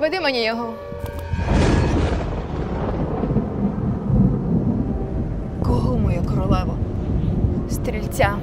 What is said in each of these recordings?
Приведи мені його. Кого, моя королева? Стрільця.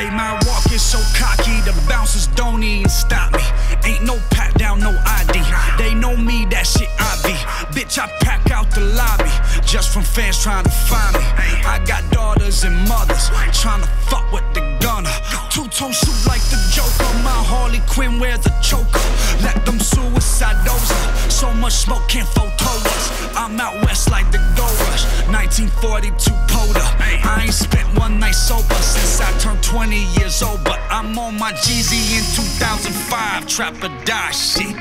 Hey, my walk is so cocky, the bouncers don't even stop me. Ain't no pat down, no ID. They know me, that shit I be. Bitch, I pack out the lobby just from fans trying to find me. I got daughters and mothers trying to fuck with the gunner. Two tone shoot like the Joker. My Harley Quinn wears a choker. Let them suicide dozer. So much smoke can't photo. I'm out west like the Gold Rush. 1942 Poda. I ain't spent one night sober since I turned 20 years old. But I'm on my Jeezy in 2005. Trap or die shit.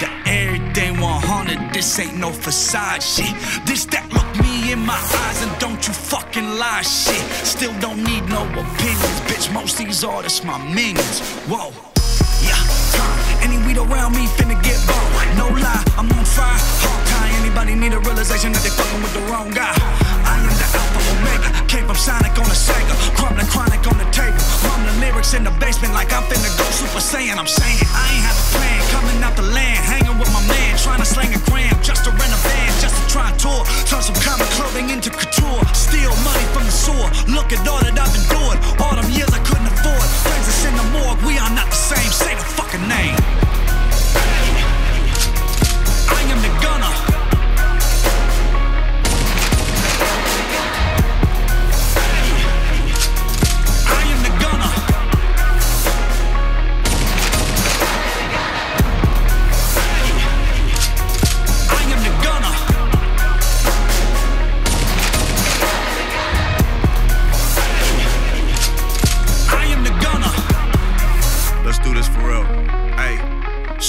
The everything 100. This ain't no facade shit. This that look me in my eyes and don't you fucking lie shit. Still don't need no opinions, bitch. Most these artists my minions. Whoa. Yeah, any weed around me finna get burned. No lie, I'm on fire. Hawkeye, anybody need a realization that they fucking with the wrong guy. I am the Alpha Omega. Came from Sonic on a Sega. Crumbling chronic on the table. Mumbling lyrics in the basement like I'm finna go Super Saiyan. I'm saying I ain't have a plan. Coming out the land, hanging with my man. Trying to slang a gram just to rent a van. Just to try and tour. Turn some common clothing into couture. Steal money from the sewer. Look at all that I've endured. All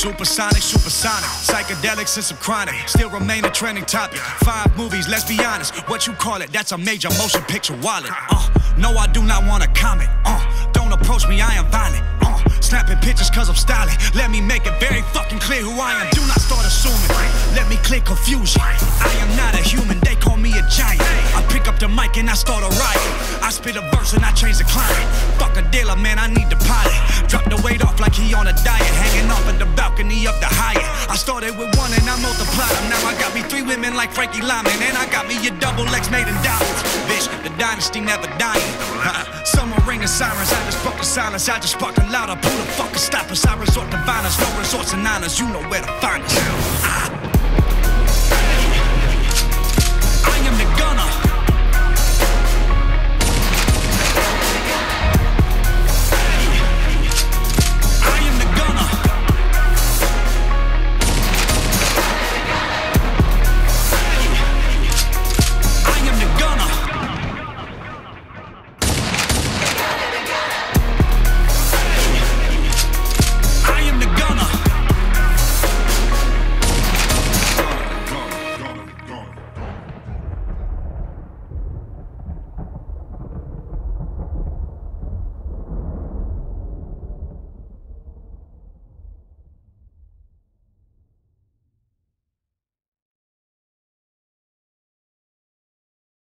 Supersonic, supersonic, psychedelics and some chronic. Still remain a trending topic. Five movies, let's be honest. What you call it, that's a major motion picture wallet. Uh, no, I do not want to comment. Uh, don't approach me, I am violent. Uh, snapping pictures cause I'm styling. Let me make it very fucking clear who I am. Do not start assuming. Let me clear confusion. I am not a human, they call me a giant. I pick up the mic and I start a riot. I spit a verse and I change the climate. Fuck a dealer, man, I need the pilot. Drop the weight off like he on a diet. Hanging off at started with one and I multiplied them. Now I got me three women like Frankie Lymon. And I got me a double X made in diamonds. Bitch, the dynasty never dying. Uh, Someone ringing sirens. I just broke the silence. I just sparked louder. Who the fuck can stop us? I resort to violence. No resorts and honors. You know where to find us.